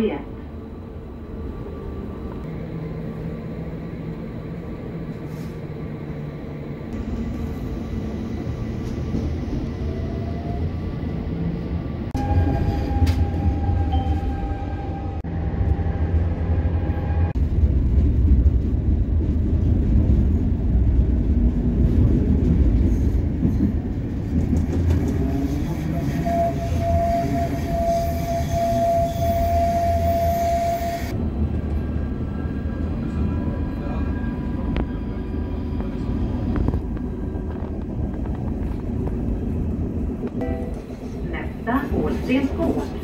Nästa Höglandstorget. Nästa Ålstens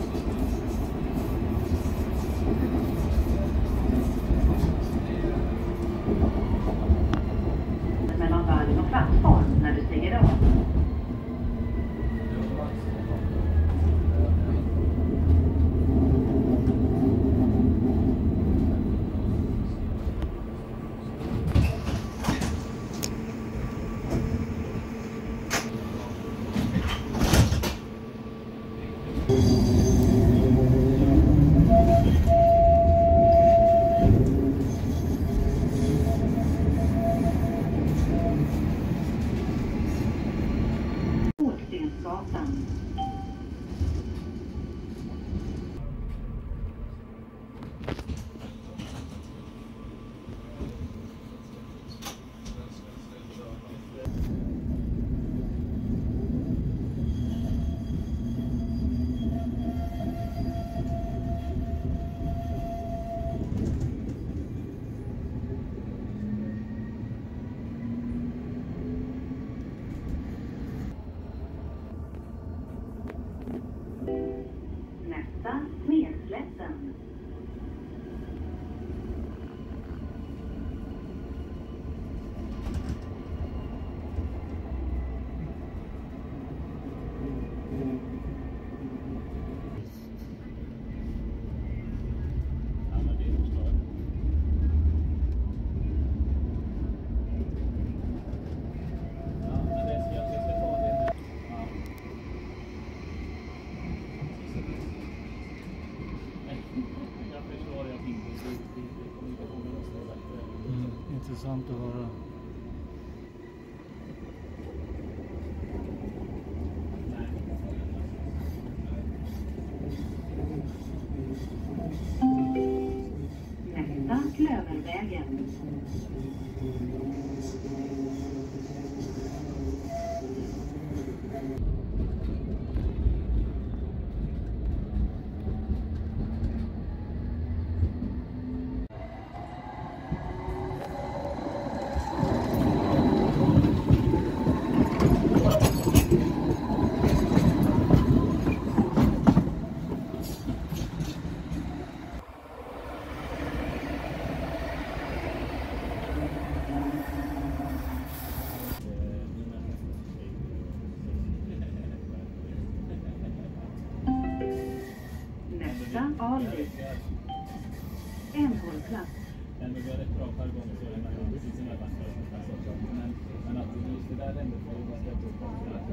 intressant att höra. Nästa Klövervägen. Nästa Alvik. En hållplats. Ändå vi har rätt bra jargong så är man precis som jag backar och sånt där saker. Men, men att just det där ändå får man ska upp på det är så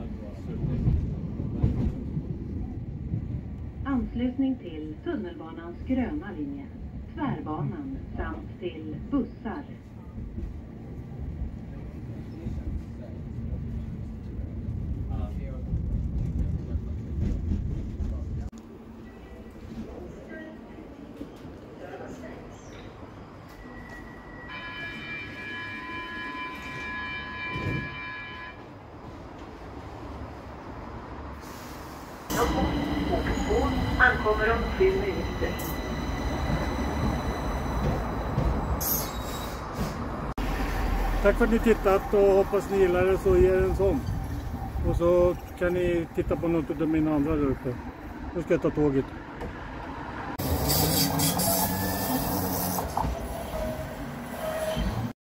allvar. Anslutning till tunnelbanans gröna linje, tvärbanan samt till bussar. Ankommer om sju minuter. Tack för att ni tittat och hoppas ni gillar det så ge er en sån. Och så kan ni titta på något av mina andra där uppe. Nu ska jag ta tåget.